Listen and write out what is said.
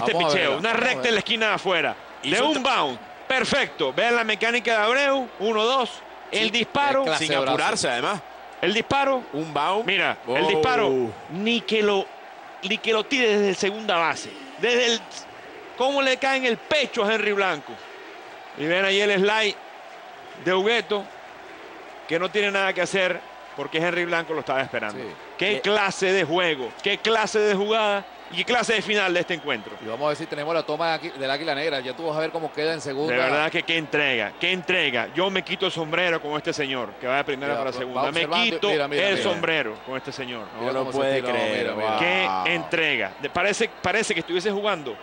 este Vamos a picheo. verla, Una recta en la esquina de afuera. De un bound. Perfecto. Vean la mecánica de Abreu. Uno, dos. El Sí, disparo. Sin brazo. apurarse, además. El disparo. Un bound. Mira, el Oh. disparo. Ni que lo, ni que lo tire desde segunda base. Desde el. ¿Cómo le cae en el pecho a Henry Blanco? Y ven ahí el slide de Hugueto, que no tiene nada que hacer porque Henry Blanco lo estaba esperando. Sí. Qué clase de juego, qué clase de jugada y qué clase de final de este encuentro. Y vamos a ver si tenemos la toma del Águila Negra. Ya tú vas a ver cómo queda en segunda. De verdad que qué entrega, qué entrega. Yo me quito el sombrero con este señor, que va de primera Mira, para segunda. Me quito mira, mira, el mira. sombrero con este señor. No lo puede creer. mira, mira. wow. Qué entrega. Parece, parece que estuviese jugando